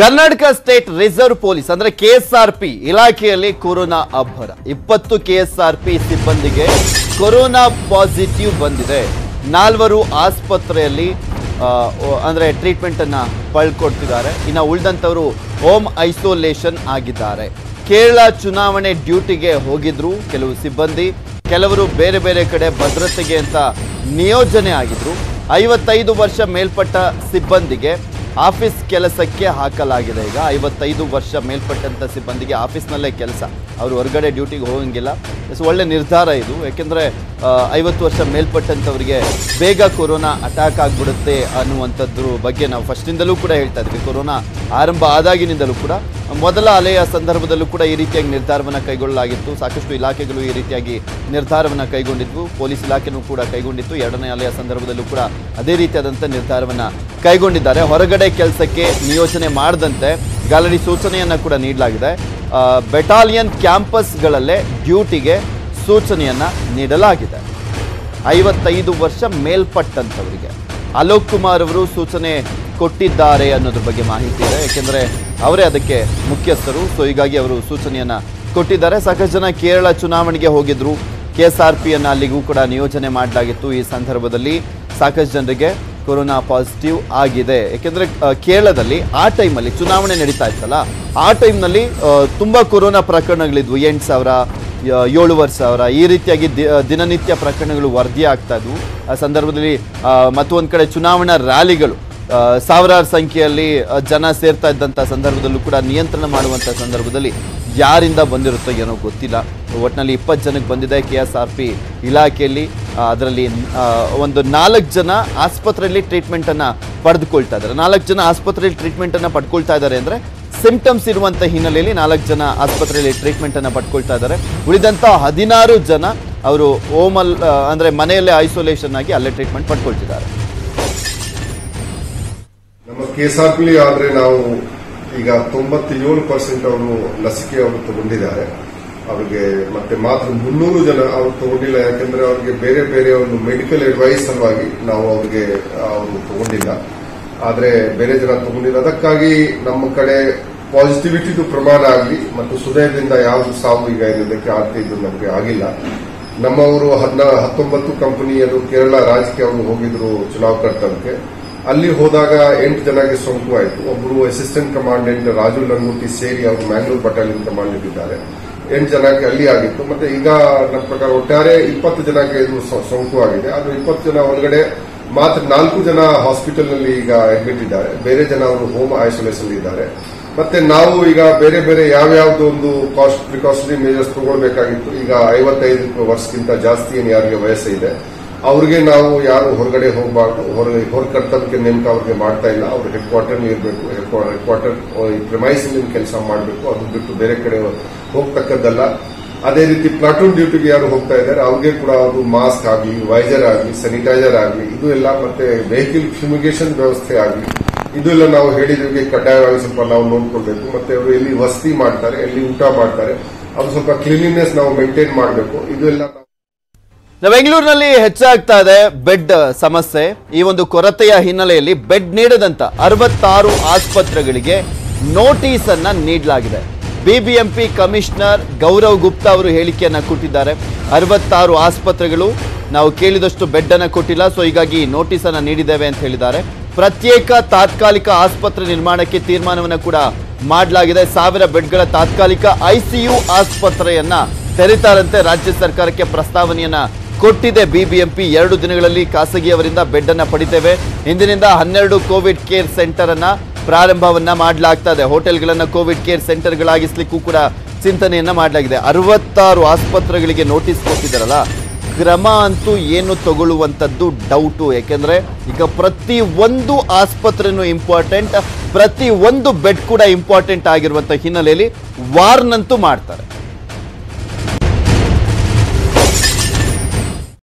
Karnataka state reserve police, ಅಂದ್ರೆ KSRP ಇಲಾಖೆಯಲ್ಲಿ corona ಅಬ್ಬರ. ಇಪ್ಪತ್ತು ಕೆಎಸ್ಆರ್ಪಿ ಸಿಬ್ಬಂದಿಗೆ ಕೊರೋನಾ ಪಾಸಿಟಿವ್ ಬಂದಿದೆ. ನಾಲ್ವರು ಆಸ್ಪತ್ರೆಯಲ್ಲಿ ಅಂದ್ರೆ ಟ್ರೀಟ್ಮೆಂಟ್ ಅನ್ನ ಪಳ್ಕೊಡ್ತಿದ್ದಾರೆ ಇನ್ನು ಉಳಿದಂಥವರು ಹೋಮ್ ಐಸೋಲೇಷನ್ ಆಗಿದ್ದಾರೆ. ಕೇರಳ ಚುನಾವಣೆ ಡ್ಯೂಟಿಗೆ ಹೋಗಿದ್ರು ಕೆಲವು ಸಿಬ್ಬಂದಿ. ಕೆಲವರು ಬೇರೆ ಬೇರೆ ಕಡೆ ಭದ್ರತೆಗೆ ಅಂತ ನಿಯೋಜನೆ ಆಗಿದ್ರು. ಐವತ್ತೈದು ವರ್ಷ ಮೇಲ್ಪಟ್ಟ ಸಿಬ್ಬಂದಿಗೆ ಆಫೀಸ್ ಕೆಲಸಕ್ಕೆ ಹಾಕಲಾಗಿದೆ. ಈಗ ಐವತ್ತೈದು ವರ್ಷ ಮೇಲ್ಪಟ್ಟಂಥ ಸಿಬ್ಬಂದಿಗೆ ಆಫೀಸ್ನಲ್ಲೇ ಕೆಲಸ. ಅವರು ಹೊರಗಡೆ ಡ್ಯೂಟಿಗೆ ಹೋಗಂಗಿಲ್ಲ. ಸೊ ಒಳ್ಳೆ ನಿರ್ಧಾರ ಇದು. ಯಾಕೆಂದರೆ ಐವತ್ತು ವರ್ಷ ಮೇಲ್ಪಟ್ಟಂಥವ್ರಿಗೆ ಬೇಗ ಕೊರೋನಾ ಅಟ್ಯಾಕ್ ಆಗಿಬಿಡುತ್ತೆ ಅನ್ನುವಂಥದ್ರ ಬಗ್ಗೆ ನಾವು ಫಸ್ಟಿಂದಲೂ ಕೂಡ ಹೇಳ್ತಾ ಇದ್ವಿ. ಕೊರೋನಾ ಆರಂಭ ಆದಾಗಿನಿಂದಲೂ ಕೂಡ ಮೊದಲ ಅಲೆಯ ಸಂದರ್ಭದಲ್ಲೂ ಕೂಡ ಈ ರೀತಿಯಾಗಿ ನಿರ್ಧಾರವನ್ನು ಕೈಗೊಳ್ಳಲಾಗಿತ್ತು. ಸಾಕಷ್ಟು ಇಲಾಖೆಗಳು ಈ ರೀತಿಯಾಗಿ ನಿರ್ಧಾರವನ್ನು ಕೈಗೊಂಡಿದ್ವು. ಪೊಲೀಸ್ ಇಲಾಖೆನೂ ಕೂಡ ಕೈಗೊಂಡಿತ್ತು. ಎರಡನೇ ಅಲೆಯ ಸಂದರ್ಭದಲ್ಲೂ ಕೂಡ ಅದೇ ರೀತಿಯಾದಂಥ ನಿರ್ಧಾರವನ್ನು ಕೈಗೊಂಡಿದ್ದಾರೆ. ಹೊರಗಡೆ ಕೆಲಸಕ್ಕೆ ನಿಯೋಜನೆ ಮಾಡದಂತೆ ಗಾಲಡಿ ಸೂಚನೆಯನ್ನು ಕೂಡ ನೀಡಲಾಗಿದೆ. ಬೆಟಾಲಿಯನ್ ಕ್ಯಾಂಪಸ್ಗಳಲ್ಲೇ ಡ್ಯೂಟಿಗೆ ಸೂಚನೆಯನ್ನು ನೀಡಲಾಗಿದೆ. ಐವತ್ತೈದು ವರ್ಷ ಮೇಲ್ಪಟ್ಟಂಥವರಿಗೆ ಅಲೋಕ್ ಕುಮಾರ್ ಅವರು ಸೂಚನೆ ಕೊಟ್ಟಿದ್ದಾರೆ ಅನ್ನೋದ್ರ ಬಗ್ಗೆ ಮಾಹಿತಿ ಇದೆ ಯಾಕೆಂದ್ರೆ ಅವರೇ ಅದಕ್ಕೆ ಮುಖ್ಯಸ್ಥರು. ಸೊ ಹೀಗಾಗಿ ಅವರು ಸೂಚನೆಯನ್ನು ಕೊಟ್ಟಿದ್ದಾರೆ. ಸಾಕಷ್ಟು ಜನ ಕೇರಳ ಚುನಾವಣೆಗೆ ಹೋಗಿದ್ರು. ಕೆ ಎಸ್ ಆರ್ ಪಿಯನ್ನು ಅಲ್ಲಿಗೂ ಕೂಡ ನಿಯೋಜನೆ ಮಾಡಲಾಗಿತ್ತು ಈ ಸಂದರ್ಭದಲ್ಲಿ. ಸಾಕಷ್ಟು ಜನರಿಗೆ ಕೊರೋನಾ ಪಾಸಿಟಿವ್ ಆಗಿದೆ. ಯಾಕೆಂದ್ರೆ ಕೇರಳದಲ್ಲಿ ಆ ಟೈಮಲ್ಲಿ ಚುನಾವಣೆ ನಡೀತಾ ಇತ್ತಲ್ಲ, ಆ ಟೈಮ್ನಲ್ಲಿ ತುಂಬ ಕೊರೋನಾ ಪ್ರಕರಣಗಳಿದ್ವು. ಎಂಟು ಸಾವಿರ ಏಳುವರೆ ಸಾವಿರ, ಈ ರೀತಿಯಾಗಿ ದಿನನಿತ್ಯ ಪ್ರಕರಣಗಳು ವರದಿ ಆಗ್ತಾ ಇದ್ವು. ಆ ಸಂದರ್ಭದಲ್ಲಿ ಮತ್ತೊಂದು ಕಡೆ ಚುನಾವಣಾ ರ್ಯಾಲಿಗಳು ಸಾವಿರಾರು ಸಂಖ್ಯೆಯಲ್ಲಿ ಜನ ಸೇರ್ತಾ ಇದ್ದಂಥ ಸಂದರ್ಭದಲ್ಲೂ ಕೂಡ ನಿಯಂತ್ರಣ ಮಾಡುವಂಥ ಸಂದರ್ಭದಲ್ಲಿ ಯಾರಿಂದ ಬಂದಿರುತ್ತೋ ಏನೋ ಗೊತ್ತಿಲ್ಲ. ಒಟ್ಟಿನಲ್ಲಿ ಇಪ್ಪತ್ತು ಜನಕ್ಕೆ ಬಂದಿದೆ ಕೆ ಎಸ್ ಆರ್ ಪಿ ಇಲಾಖೆಯಲ್ಲಿ ಅದರಲ್ಲಿ ಒಂದು ನಾಲ್ಕು ಜನ ಆಸ್ಪತ್ರೆಯಲ್ಲಿ ಟ್ರೀಟ್ಮೆಂಟನ್ನು ಪಡೆದುಕೊಳ್ತಾ ಇದ್ದಾರೆ. ನಾಲ್ಕು ಜನ ಆಸ್ಪತ್ರೆಯಲ್ಲಿ ಟ್ರೀಟ್ಮೆಂಟನ್ನು ಪಡ್ಕೊಳ್ತಾ ಇದ್ದಾರೆ ಅಂದರೆ ಸಿಂಪ್ಟಮ್ಸ್ ಇರುವಂಥ ಹಿನ್ನೆಲೆಯಲ್ಲಿ ನಾಲ್ಕು ಜನ ಆಸ್ಪತ್ರೆಯಲ್ಲಿ ಟ್ರೀಟ್ಮೆಂಟನ್ನು ಪಡ್ಕೊಳ್ತಾ ಇದ್ದಾರೆ. ಉಳಿದಂಥ ಹದಿನಾರು ಜನ ಅವರು ಓಮಲ್ ಅಂದರೆ ಮನೆಯಲ್ಲೇ ಐಸೋಲೇಷನ್ ಆಗಿ ಅಲ್ಲೇ ಟ್ರೀಟ್ಮೆಂಟ್ ಪಡ್ಕೊಳ್ತಿದ್ದಾರೆ. ನಮ್ಮ ಕೆ ಎಸ್ ಆದ್ರೆ ನಾವು ಈಗ ತೊಂಬತ್ತೇಳು ಪರ್ಸೆಂಟ್ ಅವರು ಲಸಿಕೆ ಅವರು ತಗೊಂಡಿದ್ದಾರೆ. ಅವರಿಗೆ ಮತ್ತೆ ಮಾತ್ರ ಮುನ್ನೂರು ಜನ ಅವರು ತಗೊಂಡಿಲ್ಲ, ಯಾಕಂದ್ರೆ ಅವರಿಗೆ ಬೇರೆ ಬೇರೆ ಒಂದು ಮೆಡಿಕಲ್ ಅಡ್ವೈಸ್ ಸಲುವಾಗಿ ನಾವು ಅವ್ರಿಗೆ ಅವರು ತಗೊಂಡಿಲ್ಲ. ಆದರೆ ಬೇರೆ ಜನ ತಗೊಂಡಿಲ್ಲ. ಅದಕ್ಕಾಗಿ ನಮ್ಮ ಕಡೆ ಪಾಸಿಟಿವಿಟಿದು ಪ್ರಮಾಣ ಆಗಲಿ ಮತ್ತು ಸುದಯದಿಂದ ಯಾವುದು ಸಾವು ಈಗ ಇದಕ್ಕೆ ಆಗ್ತಿದ್ದು ನಮಗೆ ಆಗಿಲ್ಲ. ನಮ್ಮವರು ಹದಿನ, ಹತ್ತೊಂಬತ್ತು ಅದು ಕೇರಳ ರಾಜ್ಯಕ್ಕೆ ಅವರು ಹೋಗಿದ್ರು ಚುನಾವ್ ಕರ್ತವ್ಯಕ್ಕೆ ಅಲ್ಲಿ ಹೋದಾಗ ಎಂಟು ಜನಕ್ಕೆ ಸೋಂಕು ಆಯಿತು ಒಬ್ಬರು ಅಸಿಸ್ಟೆಂಟ್ ಕಮಾಂಡೆಂಟ್ ರಾಜು ಲಂಗುಟಿ ಸೇರಿ ಅವರು ಮ್ಯಾಂಗ್ಳೂರ್ ಬಟಾಲಿಯನ್ ಕಮಾಂಡೆಂಟ್ ಇದ್ದಾರೆ ಎಂಟು ಜನಕ್ಕೆ ಅಲ್ಲಿ ಆಗಿತ್ತು. ಮತ್ತೆ ಈಗ ನನ್ನ ಪ್ರಕಾರ ಒಟ್ಟಾರೆ ಇಪ್ಪತ್ತು ಜನಕ್ಕೆ ಇದು ಸೋಂಕು ಆಗಿದೆ ಅದು ಇಪ್ಪತ್ತು ಜನ ಒಳಗಡೆ ಮಾತ್ರ ನಾಲ್ಕು ಜನ ಹಾಸ್ಪಿಟಲ್ನಲ್ಲಿ ಈಗ ಅಡ್ಮಿಟ್ ಇದ್ದಾರೆ. ಬೇರೆ ಜನ ಅವರು ಹೋಮ್ ಐಸೋಲೇಷನ್ ಇದ್ದಾರೆ. ಮತ್ತೆ ನಾವು ಈಗ ಬೇರೆ ಬೇರೆ ಯಾವ್ಯಾವ್ದು ಒಂದು ಕಾಸ್ಟ್ ಪ್ರಿಕಾಷನರಿ ಮೇಜರ್ಸ್ ತಗೊಳ್ಬೇಕಾಗಿತ್ತು. ಈಗ ಐವತ್ತೈದು ವರ್ಷಕ್ಕಿಂತ ಜಾಸ್ತಿ ಏನು ಯಾರಿಗೆ ವಯಸ್ಸು ಇದೆ. ಅವ್ರಿಗೆ ನಾವು ಯಾರು ಹೊರಗಡೆ ಹೋಗಬಾರ್ದು ಹೊರಗೆ ಹೊರ ಕರ್ತವ್ಯಕ್ಕೆ ನೇಮಕ ಅವ್ರಿಗೆ ಮಾಡ್ತಾ ಇಲ್ಲ. ಅವ್ರ ಹೆಡ್ ಕ್ವಾರ್ಟರ್ ಇರಬೇಕು ಹೆಡ್ ಕ್ವಾರ್ಟರ್ ಪ್ರಿಮೈಸ್ ಕೆಲಸ ಮಾಡಬೇಕು, ಅದು ಬಿಟ್ಟು ಬೇರೆ ಕಡೆ ಹೋಗ್ತಕ್ಕದ್ದಲ್ಲ. ಅದೇ ರೀತಿ ಪ್ಲಾಟೂನ್ ಡ್ಯೂಟಿಗೆ ಯಾರು ಹೋಗ್ತಾ ಇದ್ದಾರೆ, ಅವ್ರಿಗೆ ಕೂಡ ಅದು ಮಾಸ್ಕ್ ಆಗಲಿ ವೈಸರ್ ಆಗಲಿ ಸ್ಯಾನಿಟೈಸರ್ ಆಗಲಿ, ಇದು ಎಲ್ಲ ಮತ್ತೆ ವೆಹಿಕಲ್ ಫ್ಯೂಮಿಗೇಷನ್ ವ್ಯವಸ್ಥೆ ಆಗಲಿ, ಇದು ಎಲ್ಲ ನಾವು ಹೇಳಿದ್ರಿಗೆ ಕಡ್ಡಾಯವಾಗಿ ಸ್ವಲ್ಪ ನಾವು ನೋಡ್ಕೊಳ್ಬೇಕು. ಮತ್ತೆ ಅವರು ಎಲ್ಲಿ ವಸತಿ ಮಾಡ್ತಾರೆ, ಎಲ್ಲಿ ಊಟ ಮಾಡ್ತಾರೆ, ಅದು ಸ್ವಲ್ಪ ಕ್ಲೀನಿನೆಸ್ ನಾವು ಮೇಂಟೈನ್ ಮಾಡಬೇಕು. ಇದು ಎಲ್ಲ ಬೆಂಗಳೂರಿನಲ್ಲಿ ಹೆಚ್ಚಾಗ್ತಾ ಇದೆ ಬೆಡ್ ಸಮಸ್ಯೆ. ಈ ಒಂದು ಕೊರತೆಯ ಹಿನ್ನೆಲೆಯಲ್ಲಿ ಬೆಡ್ ನೀಡದಂತ ಅರವತ್ತಾರು ಆಸ್ಪತ್ರೆಗಳಿಗೆ ನೋಟಿಸ್ ಅನ್ನ ನೀಡಲಾಗಿದೆ. ಬಿಬಿಎಂಪಿ ಕಮಿಷನರ್ ಗೌರವ್ ಗುಪ್ತಾ ಅವರು ಹೇಳಿಕೆಯನ್ನ ಕೊಟ್ಟಿದ್ದಾರೆ. ಅರವತ್ತಾರು ಆಸ್ಪತ್ರೆಗಳು ನಾವು ಕೇಳಿದಷ್ಟು ಬೆಡ್ ಅನ್ನ ಕೊಟ್ಟಿಲ್ಲ, ಸೊ ಹೀಗಾಗಿ ನೋಟಿಸ್ ಅನ್ನ ನೀಡಿದ್ದೇವೆ ಅಂತ ಹೇಳಿದ್ದಾರೆ. ಪ್ರತ್ಯೇಕ ತಾತ್ಕಾಲಿಕ ಆಸ್ಪತ್ರೆ ನಿರ್ಮಾಣಕ್ಕೆ ತೀರ್ಮಾನವನ್ನು ಕೂಡ ಮಾಡಲಾಗಿದೆ. ಸಾವಿರ ಬೆಡ್ಗಳ ತಾತ್ಕಾಲಿಕ ಐಸಿಯು ಆಸ್ಪತ್ರೆಯನ್ನ ತೆರೀತಾರಂತೆ ರಾಜ್ಯ ಸರ್ಕಾರಕ್ಕೆ ಪ್ರಸ್ತಾವನೆಯನ್ನ ಕೊಟ್ಟಿದೆ ಬಿಬಿಎಂಪಿ. ಎರಡು ದಿನಗಳಲ್ಲಿ ಖಾಸಗಿಯವರಿಂದ ಬೆಡ್ ಅನ್ನ ಪಡಿತೇವೆ. ಇಂದಿನಿಂದ ಹನ್ನೆರಡು ಕೋವಿಡ್ ಕೇರ್ ಸೆಂಟರ್ ಅನ್ನ ಪ್ರಾರಂಭವನ್ನ ಮಾಡಲಾಗ್ತಾ ಇದೆ ಹೋಟೆಲ್ಗಳನ್ನ ಕೋವಿಡ್ ಕೇರ್ ಸೆಂಟರ್ಗಳಾಗಿಸ್ಲಿಕ್ಕೂ ಕೂಡ ಚಿಂತನೆಯನ್ನ ಮಾಡಲಾಗಿದೆ. ಅರವತ್ತಾರು ಆಸ್ಪತ್ರೆಗಳಿಗೆ ನೋಟಿಸ್ ಕೊಟ್ಟಿದ್ದಾರಲ್ಲ, ಕ್ರಮ ಅಂತೂ ಏನು ತಗೊಳ್ಳುವಂಥದ್ದು ಡೌಟು ಯಾಕೆಂದ್ರೆ ಈಗ ಪ್ರತಿ ಒಂದು ಆಸ್ಪತ್ರೆನೂ ಇಂಪಾರ್ಟೆಂಟ್ ಪ್ರತಿ ಒಂದು ಬೆಡ್ ಕೂಡ ಇಂಪಾರ್ಟೆಂಟ್ ಆಗಿರುವಂಥ ಹಿನ್ನೆಲೆಯಲ್ಲಿ ವಾರ್ನಂತೂ ಮಾಡ್ತಾರೆ.